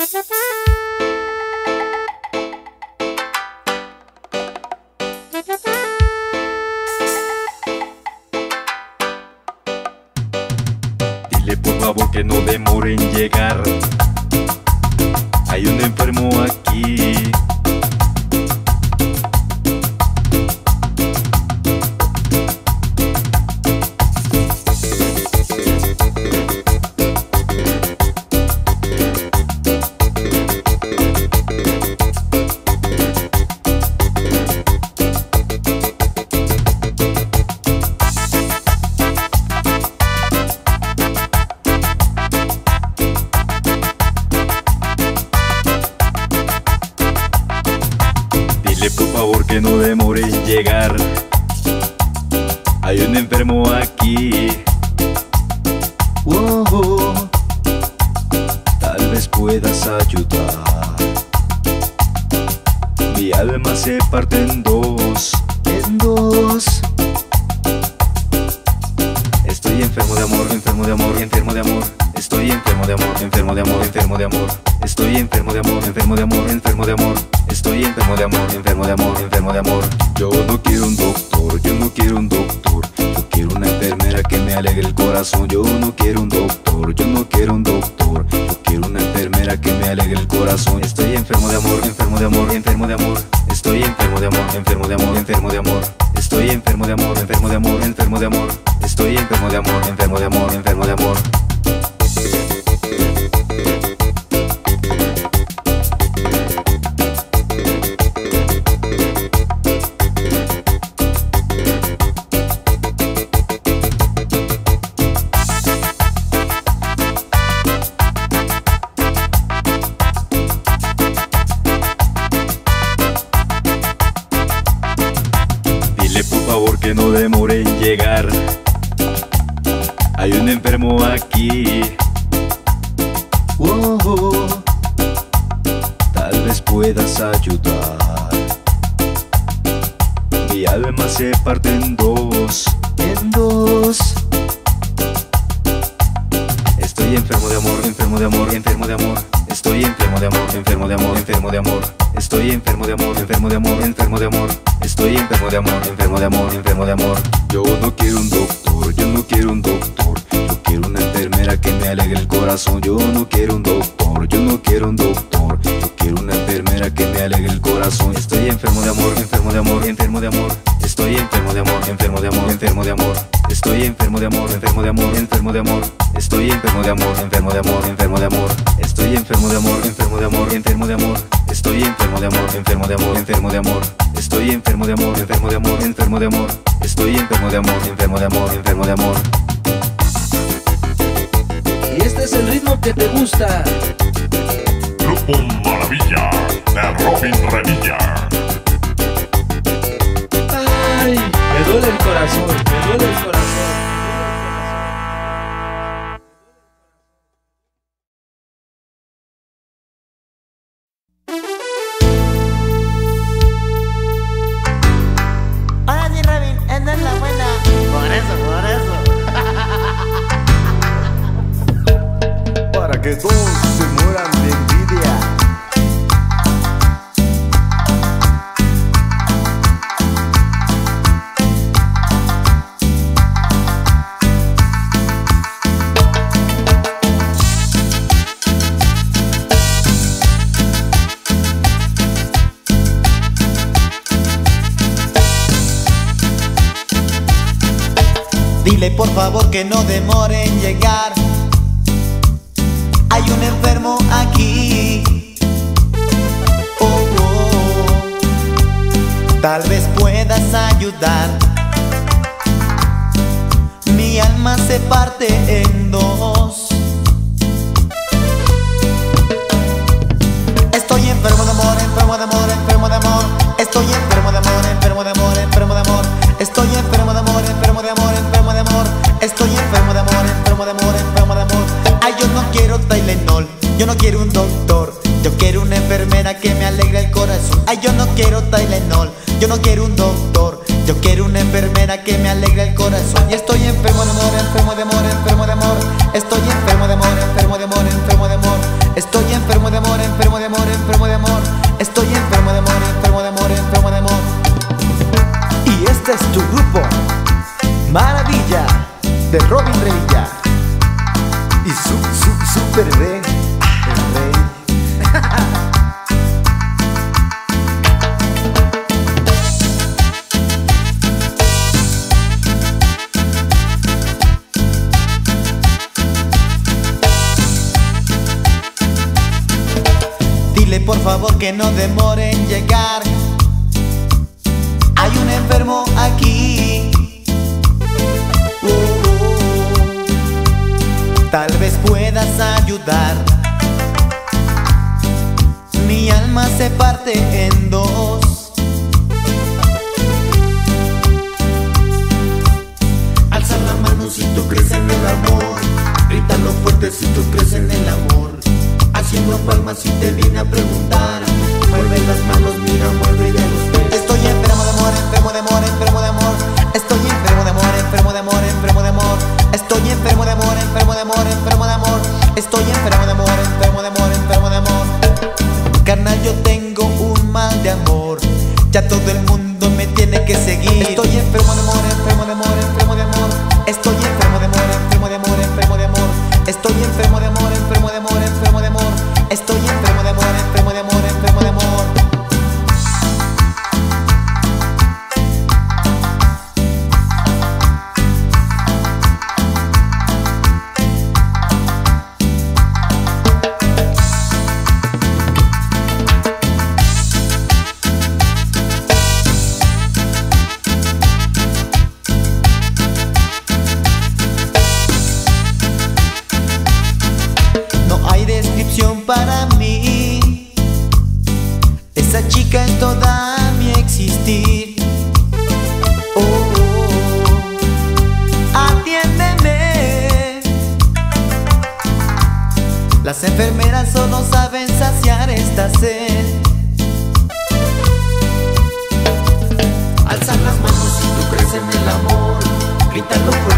Dile por favor que no demore en llegar. Que no demore en llegar. Hay un enfermo aquí. Oh, oh. Tal vez puedas ayudar. Mi alma se parte en dos, en dos. Estoy enfermo de amor, enfermo de amor, enfermo de amor. Estoy enfermo de amor, enfermo de amor, enfermo de amor. Estoy enfermo de amor, enfermo de amor, enfermo de amor. Estoy enfermo de amor, enfermo de amor, enfermo de amor. Yo no quiero un doctor, yo no quiero un doctor. Yo quiero una enfermera que me alegre el corazón. Yo no quiero un doctor, yo no quiero un doctor. Yo quiero una enfermera que me alegre el corazón. Estoy enfermo de amor, enfermo de amor, enfermo de amor. Estoy enfermo de amor, enfermo de amor, enfermo de amor. Estoy enfermo de amor, enfermo de amor, enfermo de amor. Estoy enfermo de amor, enfermo de amor, enfermo de amor. Oh, oh. Tal vez puedas ayudar. Mi alma se parte en dos, en dos. Estoy enfermo de amor, enfermo de amor, enfermo de amor. Estoy enfermo de amor, enfermo de amor, enfermo de amor. Estoy enfermo de amor, enfermo de amor, enfermo de amor. Estoy enfermo de amor, enfermo de amor, enfermo de amor. Yo no quiero un doctor, yo no quiero un doctor. Yo quiero una alegre el corazón. Yo no quiero un doctor, yo no quiero un doctor. Yo quiero una enfermera que me alegre el corazón. Estoy enfermo de amor, enfermo de amor, enfermo de amor. Estoy enfermo de amor, enfermo de amor, enfermo de amor. Estoy enfermo de amor, enfermo de amor, enfermo de amor. Estoy enfermo de amor, enfermo de amor, enfermo de amor. Estoy enfermo de amor, enfermo de amor, enfermo de amor. Estoy enfermo de amor, enfermo de amor, enfermo de amor. Estoy enfermo de amor, enfermo de amor, enfermo de amor. Estoy enfermo de amor, enfermo de amor, enfermo de amor. Que te gusta. Grupo Maravilla de Robin Revilla. Ay, me duele el corazón, me duele el corazón. Que todos se mueran de envidia. Dile por favor que no demore en llegar. Un enfermo aquí. Oh, oh. Tal vez puedas ayudar. Mi alma se parte en dos. Estoy enfermo de amor, enfermo de amor, enfermo de amor. Estoy enfermo de amor, enfermo de amor, enfermo de amor. Estoy enfermo de amor, enfermo de amor, enfermo de amor. Estoy enfermo de amor, enfermo de amor, enfermo de amor. Quiero Tylenol, yo no quiero un doctor. Yo quiero una enfermera que me alegre el corazón. Ay, yo no quiero Tylenol, yo no quiero un doctor. Yo quiero una enfermera que me alegre el corazón. Y estoy enfermo de amor, enfermo de amor, enfermo de amor. Estoy enfermo de amor, enfermo de amor, enfermo de amor. Estoy enfermo de amor, enfermo de amor, enfermo de amor. Estoy enfermo de amor, enfermo de amor, enfermo de amor. Y este es tu grupo, Maravilla, de Robin Revilla. Y su, su, super D, el rey. Dile por favor que no demore en llegar. Hay un enfermo en dos. Alza la mano si tú crees en el amor. Grítalo fuerte si tú crees en el amor. Haciendo palmas si te viene a preguntar. Mueve las manos, mira, mueve ya los pies. Estoy enfermo de amor, enfermo de amor, enfermo de amor. Estoy enfermo de amor, enfermo de amor, enfermo de amor. Estoy enfermo de amor, enfermo de amor, enfermo de amor. Estoy enfermo Chica es toda mi existir. Oh, oh, atiéndeme. Las enfermeras solo saben saciar esta sed. Alza las manos si tú crees en el amor. Grítalo